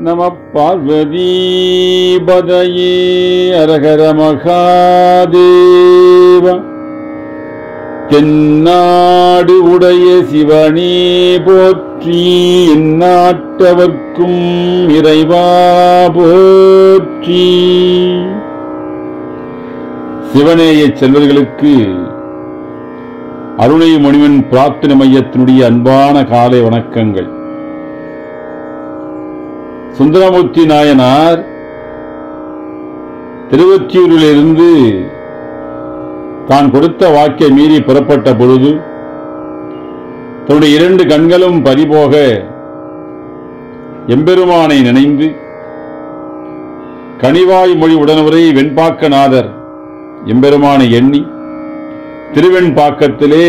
நம பார்வதீபதையே அரகர மகாதேவ. தென்னாடு உடைய சிவனே போற்றி இந்நாட்டவர்க்கும் இறைவா போற்றி. சிவனேய செல்வர்களுக்கு அருணை மணிவன் பிரார்த்தனை மையத்தினுடைய அன்பான காலை வணக்கங்கள். சுந்தரமூர்த்தி நாயனார் திருவொற்றியூரிலிருந்து தான் கொடுத்த வாக்கை மீறி புறப்பட்ட பொழுது தன்னுடைய இரண்டு கண்களும் பறிபோக எம்பெருமானை நினைந்து கனிவாய் மொழி உடனுரை வெண்பாக்கநாதர் எம்பெருமானை எண்ணி திருவெண்பாக்கத்திலே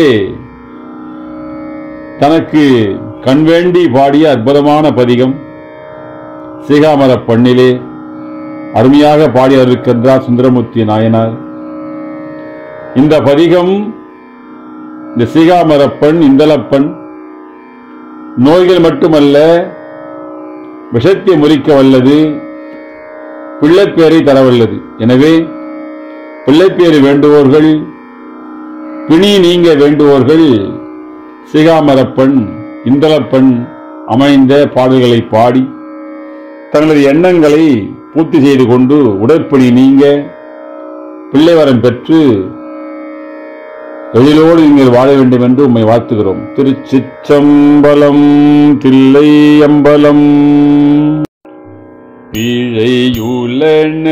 தனக்கு கண்வேண்டி பாடிய அற்புதமான பதிகம் சீகாமர பண்ணிலே அருமையாக பாடியிருக்கின்றார் சுந்தரமூர்த்தி நாயனார். இந்த பதிகம் இந்த சீகாமரப்பெண் இந்தலப்பெண் நோய்கள் மட்டுமல்ல விஷத்தை முறிக்க வல்லது பிள்ளைப்பேரை தரவல்லது. எனவே பிள்ளைப்பேறு வேண்டுவோர்கள் பிணி நீங்க வேண்டுவோர்கள் சிகாமரப்பெண் இந்தளப்பெண் அமைந்த பாடல்களை பாடி தங்களது எண்ணங்களை பூர்த்தி செய்து கொண்டு உடற்பணி நீங்க பிள்ளை வரம் பெற்று எழிலோடு நீங்கள் வாழ வேண்டும் என்று உம்மை வாழ்த்துகிறோம். திருச்சிச்சம்பலம் தில்லை அம்பலம் பிழையுலன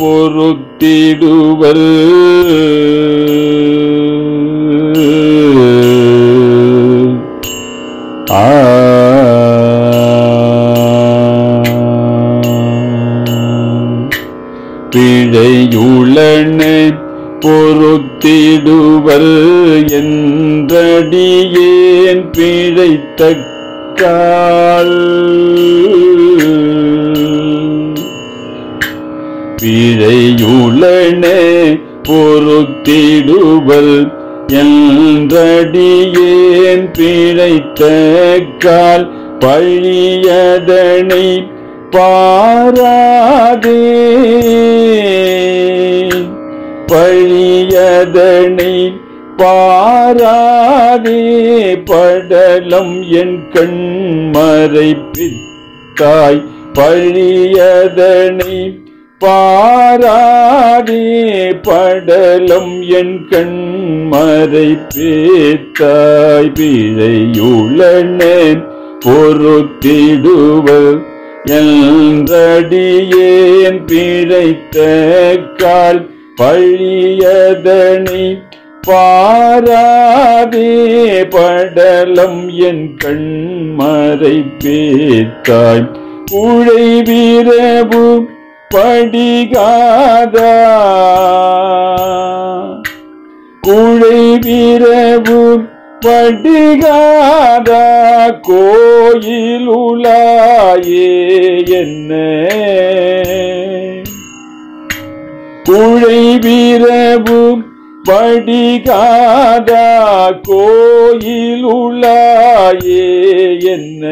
பொருத்திடுவர். ஒருவர் என்றடியேன் பிழைத்தக்கால். பிழையுளனே பொறுத்திடுவர் என்றடியேன் பிழைத்தக்கால். பழியதனை பாராதே. பழியதனை பாராதே படலம் என் கண் மறைப்பித்தாய் பழியதனை பாராதே படலம் என் கண் மறைப்பேத்தாய் பிழையுளனேன் பொறுத்திடுவர் என்றடியேன். பிழைத்த கால் பழியதனை பாராதே படலம் என் கண்மறை பேத்தாய். உழை வீரபு படிகாதா. குழை வீரபு படிகாதா. கோயில் உலாயே என்ன. குழை வீரபு படிகாதா கோயில் உலாயே என்ன?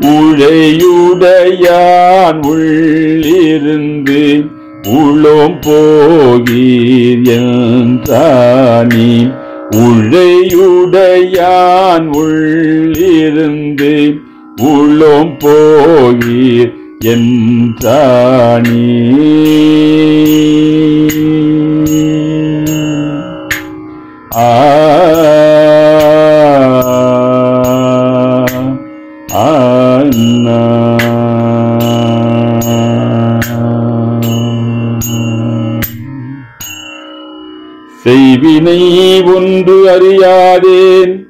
உழையுடையான் உள்ளிருந்து உளோம் போகீர் என்றானி. உழையுடையான் உள்ளிருந்து உளோம் போகீர் என்றானி ஆ செய்வினை ஒன்று அறியாதேன்.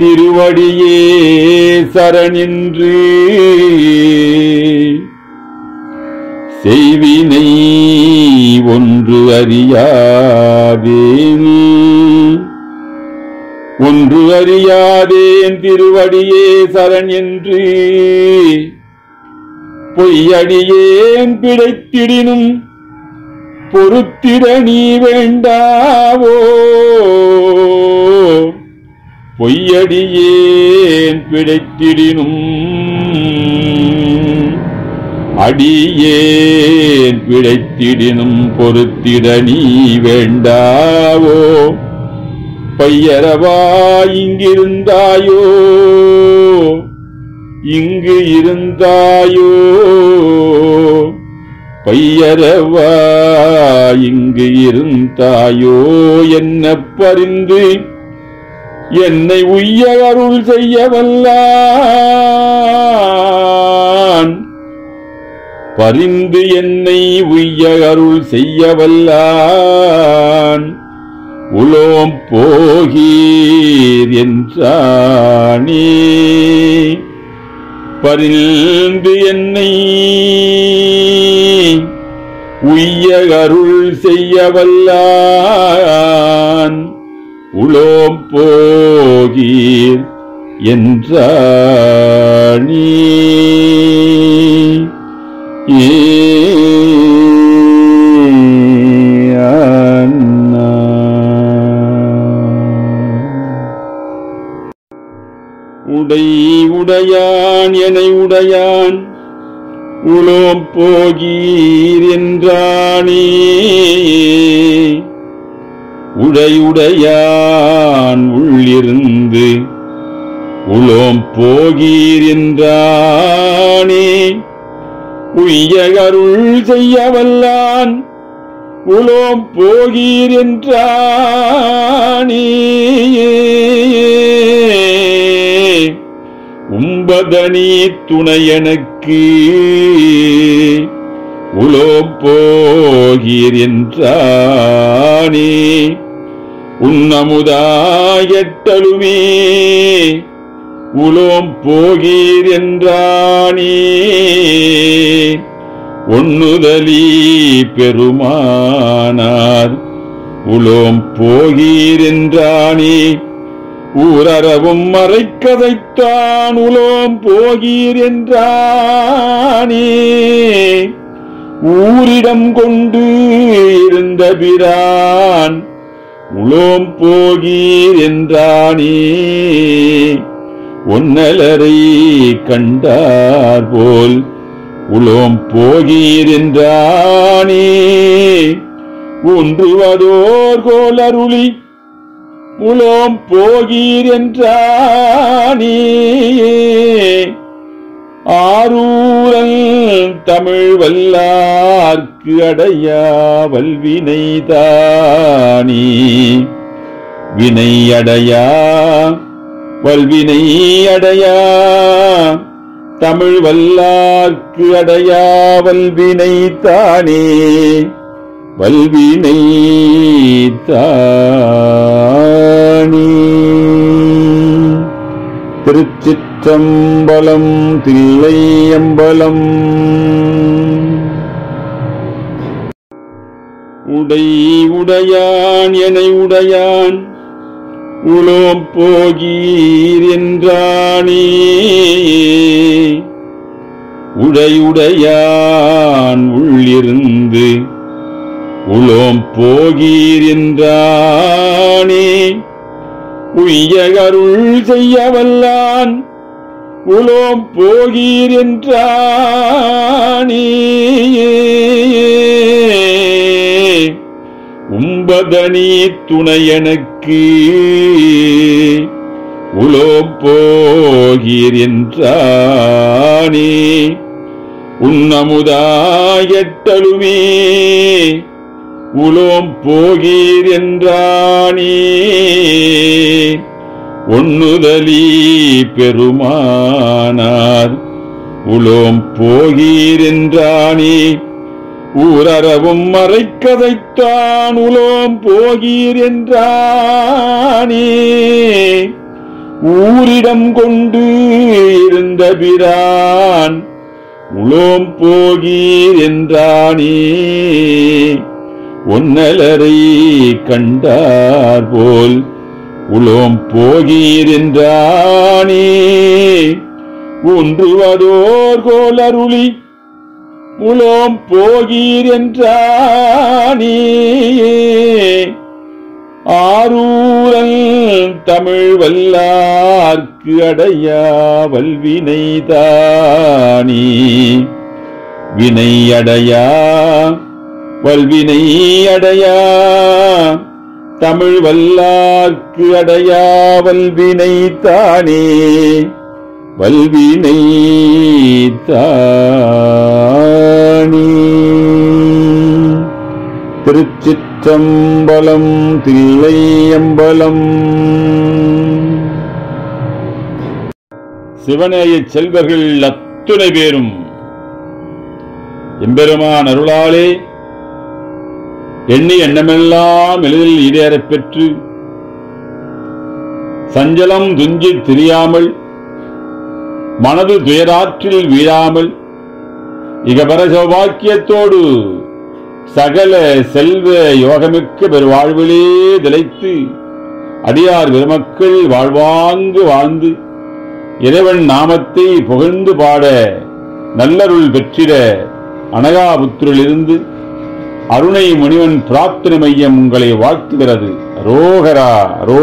திருவடியே சரணின்று செய்வினை ஒன்று அறியாதேன். ஒன்று அறியாதேன் திருவடியே சரண் என்று பொய்யடியேன் பிழைத்திடினும் பொறுத்திட நீ வேண்டாவோ. பொய்யடியேன் பிழைத்திடினும். அடியேன் பிழைத்திடினும் பொறுத்திட நீ வேண்டாவோ? பையரவா இங்கிருந்தாயோ? இங்கு இருந்தாயோ? பையரவா இங்கு இருந்தாயோ? என்ன பரிந்து என்னை உய்ய அருள் செய்ய வல்லான் பரிந்து என்னை உய்ய அருள் செய்ய வல்லான் உலோம் போகீர் என்றானே. பரிந்து என்னை உய்ய அருள் செய்ய வல்லான் உளோம் போகீர் என்றானே உடை உடையான் என உடையான் உலோம் போகீர் என்றானே உடையுடையான் உள்ளிருந்து. உளோம் போகீர் என்றானே. உய்யகருள் செய்ய வல்லான் உலோம் போகீர் என்றானே உம்பதனி துணை எனக்கு உளோம் போகீர் என்றானே. உன்னமுதாயட்டலுமே உலோம் போகீர் என்றானே. ஒண்ணுதலி பெருமானார். உலோம் போகீர் என்றானே. ஊரறவும் மறைக்கதைத்தான். உலோம் போகீர் என்றானே. ஊரிடம் கொண்டு இருந்த பிரான் உளோம் போகீர் என்றானே. ஒன்னலரை கண்டார் போல் உளோம் போகீர் என்றானே. ஒன்றுவதோர் கோலருளி உளோம் போகீர் என்றானே. ஆரூரல் தமிழ் வல்லார்க்கு அடையா வல்வினை தானே வினை அடையா வல்வினை அடையா தமிழ் வல்லார்க்கு அடையா வல்வினை தானே வல்வினை தானே திருச்சி திருச்சம்பலம் தில்லையம்பலம். உடை உடையான் என உடையான் உலோம் போகீர் என்றானே. உடையுடையான் உள்ளிருந்து உலோம் போகீர் என்றானே. உய்ய அருள் செய்ய வல்லான் உலோம் போகீர் என்றானே உம்பதனி துணை எனக்கு உலோம் போகீர் என்றானே. உன்னமுதாயட்டலுமே உலோம் போகீர் என்றானே. ஒன்னுதலி பெருமானார். உளோம் போகீரென்றானே ஊரறவும் மறைக்கதைத்தான் உலோம் போகீர் என்றானே ஊரிடம் கொண்டு இருந்த பிரான் உளோம் போகீர் என்றானே ஒன்னலரை கண்டார் போல் உலோம் போகீர் ஒன்றுவதோர் கோலருளி உலோம் போகீர் ஆரூரல் தமிழ் வல்லார்க்கு அடையா வல்வினைதானி வினை அடையா வல்வினை அடையா தமிழ் வல்லார்க்கு அடையா வல்வினை தானே வல்வினை தானே. திருச்சிற்றம்பலம் தில்லையம்பலம். சிவநேய செல்வர்கள் அத்துணை பேரும். எம்பெருமான் அருளாலே எண்ணி எண்ணமெல்லாம் எளிதில் ஈடேறப் பெற்று சஞ்சலம் துஞ்சி திரியாமல் மனது துயராற்றில் வீழாமல் இகபர சௌபாக்கியத்தோடு சகல செல்வ யோகமிக்க பெருவாழ்விலே திளைத்து அடியார் பெருமக்கள் வாழ்வாங்கு வாழ்ந்து இறைவன் நாமத்தை புகழ்ந்து பாட நல்லருள் பெற்றிட அனகாபுத்திரிலிருந்து அருணை முனிவன் பிரார்த்தனை மையம் உங்களை வாழ்த்துகிறது. ரோகரா ரோ